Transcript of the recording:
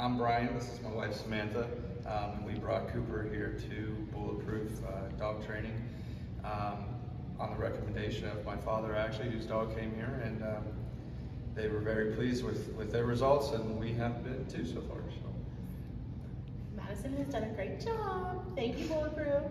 I'm Brian, this is my wife Samantha. Um, we brought Cooper here to Bulletproof uh, Dog Training um, on the recommendation of my father actually, whose dog came here and um, they were very pleased with, with their results and we have been too so far. So. Madison has done a great job. Thank you, Bulletproof.